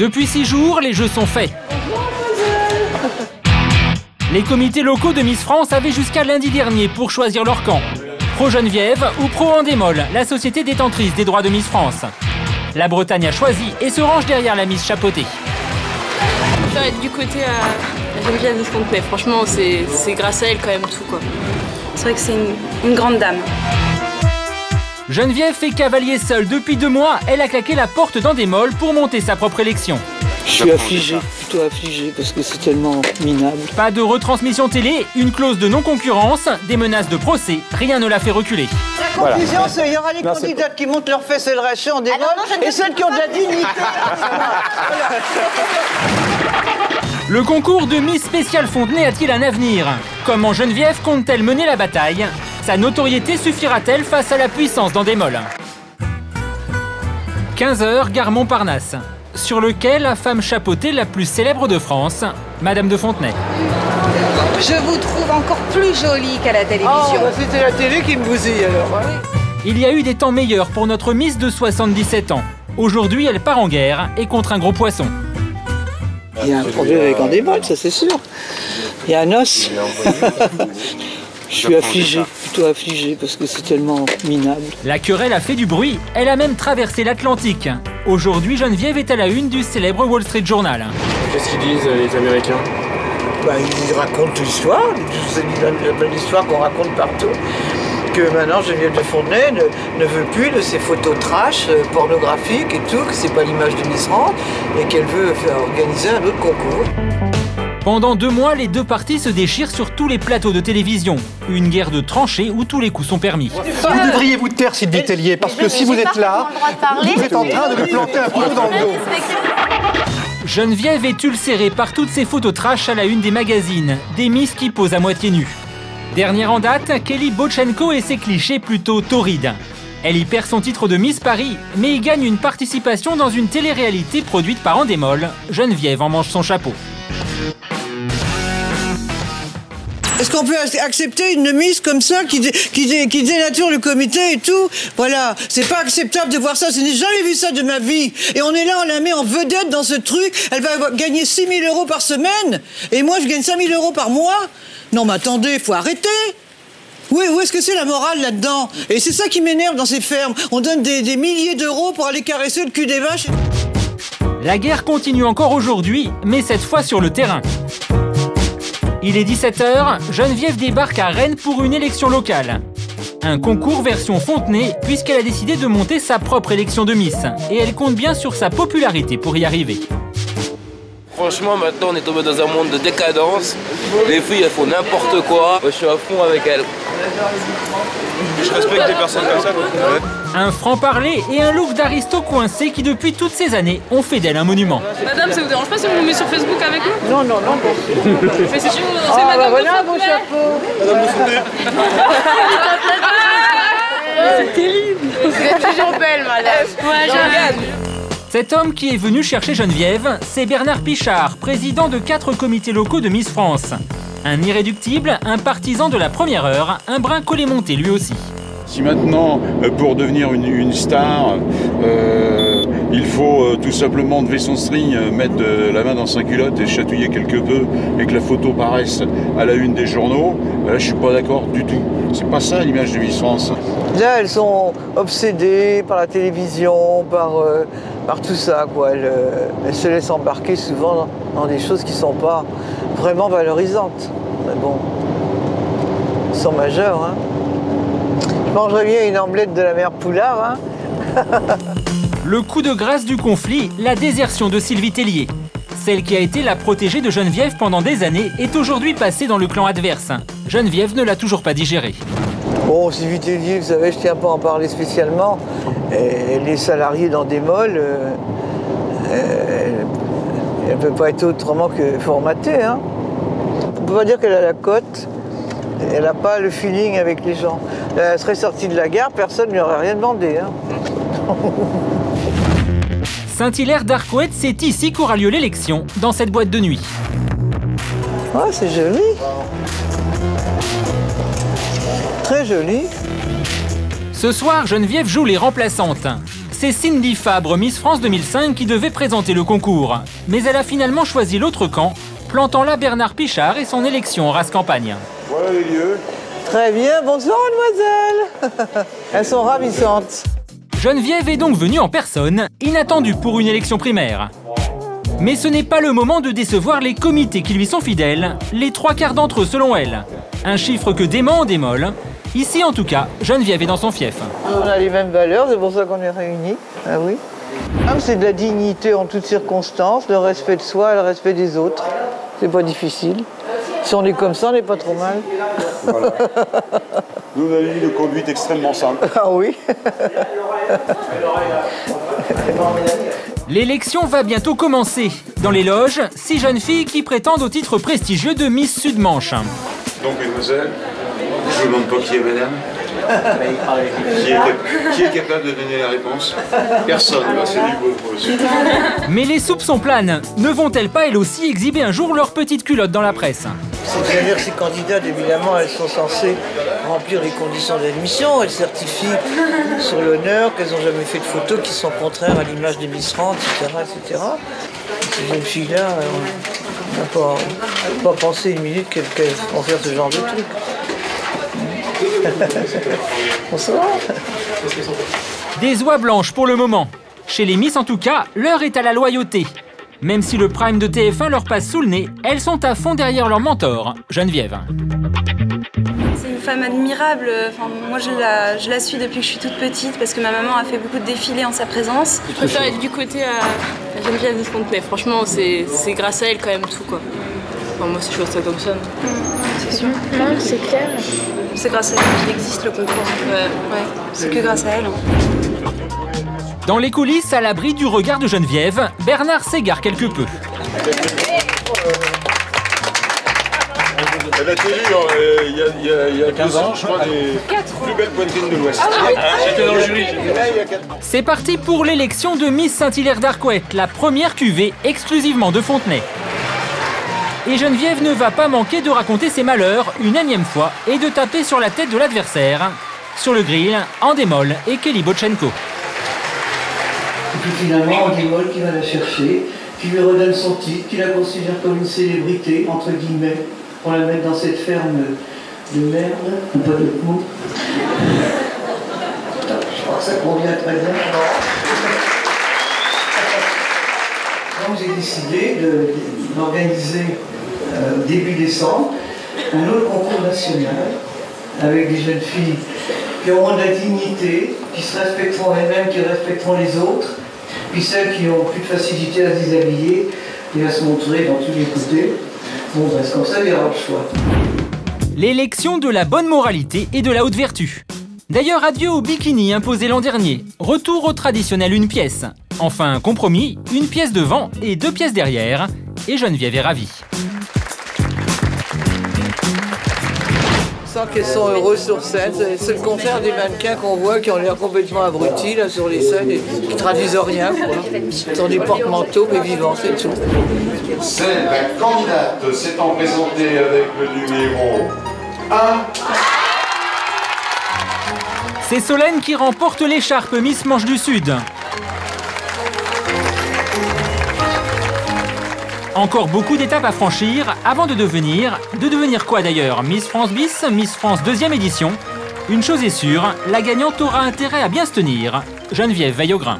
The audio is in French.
Depuis six jours, les jeux sont faits. Les comités locaux de Miss France avaient jusqu'à lundi dernier pour choisir leur camp. Pro Geneviève ou Pro Endemol, la société détentrice des droits de Miss France. La Bretagne a choisi et se range derrière la Miss. Je préfère être du côté à Geneviève de Fontenay. Franchement, c'est grâce à elle quand même tout. C'est vrai que c'est une grande dame. Geneviève fait cavalier seule. Depuis deux mois, elle a claqué la porte d'Endemol pour monter sa propre élection. Je suis affligé, plutôt affligé, parce que c'est tellement minable. Pas de retransmission télé, une clause de non-concurrence, des menaces de procès, rien ne l'a fait reculer. La conclusion, c'est qu'il y aura les candidates qui montent leurs fesses et le rachet en démol, et celles qui ont de la dignité. Le concours de Miss Spécial Fontenay a-t-il un avenir? Comment Geneviève compte-t-elle mener la bataille? Sa notoriété suffira-t-elle face à la puissance d'Endemol 15h, gare Montparnasse sur lequel la femme chapeautée la plus célèbre de France, Madame de Fontenay. Je vous trouve encore plus jolie qu'à la télévision. Oh, bah c'était la télé qui me bousille alors. Hein. Il y a eu des temps meilleurs pour notre Miss de 77 ans. Aujourd'hui, elle part en guerre et contre un gros poisson. Il y a un problème avec Andémol, ça c'est sûr. Il y a un os. Je suis affligé, plutôt affligé, parce que c'est tellement minable. La querelle a fait du bruit, elle a même traversé l'Atlantique. Aujourd'hui, Geneviève est à la une du célèbre Wall Street Journal. Qu'est-ce qu'ils disent, les Américains? Bah, Ils racontent l'histoire, c'est l'histoire qu'on raconte partout. Que maintenant Geneviève de Fontenay ne, veut plus de ces photos trash, euh, pornographiques et tout, que c'est pas l'image de Miss et qu'elle veut faire organiser un autre concours. Pendant deux mois, les deux parties se déchirent sur tous les plateaux de télévision. Une guerre de tranchées où tous les coups sont permis. Vous devriez vous taire, Sylvie Tellier, parce que si vous êtes là, vous êtes en train de me planter un couteau dans le dos. Geneviève est ulcérée par toutes ces photos trash à la une des magazines, des miss qui posent à moitié nues. Dernière en date, Kelly Bochenko et ses clichés plutôt torrides. Elle y perd son titre de Miss Paris, mais y gagne une participation dans une télé-réalité produite par Endemol. Geneviève en mange son chapeau. Est-ce qu'on peut accepter une mise comme ça qui, dénature le comité et tout? Voilà, c'est pas acceptable de voir ça. Je n'ai jamais vu ça de ma vie. Et on est là, on la met en vedette dans ce truc. Elle va gagner 6 000 euros par semaine. Et moi, je gagne 5 000 euros par mois. Non, mais attendez, faut arrêter. Oui, où est-ce que c'est la morale là-dedans? Et c'est ça qui m'énerve dans ces fermes. On donne des milliers d'euros pour aller caresser le cul des vaches. La guerre continue encore aujourd'hui, mais cette fois sur le terrain. Il est 17h, Geneviève débarque à Rennes pour une élection locale. Un concours version Fontenay, puisqu'elle a décidé de monter sa propre élection de Miss. Et elle compte bien sur sa popularité pour y arriver. Franchement, maintenant, on est tombé dans un monde de décadence. Les filles, elles font n'importe quoi. je suis à fond avec elles. Je respecte des personnes comme ça. Un franc-parler et un look d'aristo coincé qui, depuis toutes ces années, ont fait d'elle un monument. Madame, ça vous dérange pas si on vous met sur Facebook avec nous? Non, non, non. Mais c'est sûr, c'est ah, Madame bah voilà vos chapeaux. Madame C'est terrible. Vous êtes toujours belle, madame. Ouais, je cet homme qui est venu chercher Geneviève, c'est Bernard Pichard, président de quatre comités locaux de Miss France. Un irréductible, un partisan de la première heure, un brin collé monté lui aussi. Si maintenant, euh, pour devenir une, star, euh, il faut euh, tout simplement lever son string, mettre la main dans sa culotte et chatouiller quelque peu et que la photo paraisse à la une des journaux, là je suis pas d'accord du tout. C'est pas ça l'image de Miss France. Là, elles sont obsédées par la télévision, par, tout ça. Quoi. Elles, se laissent embarquer souvent dans, des choses qui sont pas vraiment valorisantes. Mais bon, elles sont majeures. Hein. Mangerais bien une emblette de la mère Poulard. Hein Le coup de grâce du conflit, la désertion de Sylvie Tellier. Celle qui a été la protégée de Geneviève pendant des années est aujourd'hui passée dans le clan adverse. Geneviève ne l'a toujours pas digéré. Bon, Sylvie Tellier, vous savez, je tiens pas à en parler spécialement. Elle est salariée dans des molles. Euh, elle ne peut pas être autrement que formatée. Hein. On ne peut pas dire qu'elle a la cote elle n'a pas le feeling avec les gens. Elle serait sortie de la gare, personne ne lui aurait rien demandé. Hein. Saint-Hilaire d'Arcouette, c'est ici qu'aura lieu l'élection, dans cette boîte de nuit. Ah, c'est joli. Très joli. Ce soir, Geneviève joue les remplaçantes. C'est Cindy Fabre, Miss France 2005, qui devait présenter le concours. Mais elle a finalement choisi l'autre camp, plantant là Bernard Pichard et son élection en race campagne. Voilà les lieux. Très bien, bonsoir mademoiselle. Elles sont ravissantes. Geneviève est donc venue en personne, inattendue pour une élection primaire. Mais ce n'est pas le moment de décevoir les comités qui lui sont fidèles, les trois quarts d'entre eux selon elle. Un chiffre que dément en démol. Ici en tout cas, Geneviève est dans son fief. On a les mêmes valeurs, c'est pour ça qu'on est réunis. Ah oui. Ah, c'est de la dignité en toutes circonstances, le respect de soi et le respect des autres. C'est pas difficile. Si on est comme ça, on n'est pas trop mal. Nous, on a une ligne de conduite extrêmement simple. Ah oui. L'élection va bientôt commencer. Dans les loges, six jeunes filles qui prétendent au titre prestigieux de Miss Sud-Manche. Donc, mesdemoiselles, je vous demande pas qui est madame. Qui est, cap- qui est capable de donner la réponse Personne, là, c'est du beau pour le sud. Mais les soupçons planent. Ne vont-elles pas elles aussi exhiber un jour leur petite culotte dans la presse? C'est-à-dire ces candidates, évidemment, elles sont censées remplir les conditions d'admission. Elles certifient sur l'honneur qu'elles n'ont jamais fait de photos qui sont contraires à l'image des Miss France, etc. etc. Ces jeunes filles-là, on n'a pas, pas pensé une minute qu'elles qu'elles vont faire ce genre de truc. Bonsoir. Des oies blanches pour le moment. Chez les Miss en tout cas, l'heure est à la loyauté. Même si le prime de TF1 leur passe sous le nez, elles sont à fond derrière leur mentor, Geneviève. C'est une femme admirable. Enfin, moi, je la, je la suis depuis que je suis toute petite parce que ma maman a fait beaucoup de défilés en sa présence. Je préfère être du côté à à Geneviève de Fontenay. Franchement, c'est c'est grâce à elle quand même tout quoi. Enfin, moi, si je vois ça comme ça. C'est sûr. Non, c'est clair. C'est grâce à elle qu'il existe le concours. Ouais, ouais. C'est que grâce à elle. hein. Dans les coulisses, à l'abri du regard de Geneviève, Bernard s'égare quelque peu. Elle a été élue euh, il y a, il y a- il y a deux ans, je crois, des plus belles poitrines de l'Ouest. J'étais dans le jury. C'est parti pour l'élection de Miss Saint-Hilaire d'Arquette, la première cuvée exclusivement de Fontenay. Et Geneviève ne va pas manquer de raconter ses malheurs une énième fois et de taper sur la tête de l'adversaire. Sur le grill, Andemol et Kelly Bochenko. Et puis finalement, Andy Moll qui va la chercher, qui lui redonne son titre, qui la considère comme une célébrité, entre guillemets, pour la mettre dans cette ferme de merde, ou pas d'autre mot. Je crois que ça convient très bien. J'ai décidé d'organiser euh, début décembre un autre concours national avec des jeunes filles qui auront de la dignité, qui se respecteront elles-mêmes, qui respecteront les autres, puis celles qui ont plus de facilité à se déshabiller et à se montrer dans tous les côtés. Bon, c'est comme ça, il y aura le choix. L'élection de la bonne moralité et de la haute vertu. D'ailleurs, adieu au bikini imposé l'an dernier. Retour au traditionnel une pièce. Enfin, un compromis, une pièce devant et deux pièces derrière. Et Geneviève est ravie. Je sens qu'elles sont heureuses sur scène. C'est- C'est le contraire des mannequins qu'on voit qui ont l'air complètement abrutis là sur les scènes et qui traduisent rien. Quoi. Ils sont des porte-manteaux mais vivants, c'est tout. C'est la candidate s'étant présentée avec le numéro 1. C'est Solène qui remporte l'écharpe Miss Manche du Sud. Encore beaucoup d'étapes à franchir avant de devenir... De devenir quoi d'ailleurs Miss France bis, Miss France deuxième édition? Une chose est sûre, la gagnante aura intérêt à bien se tenir. Geneviève grain.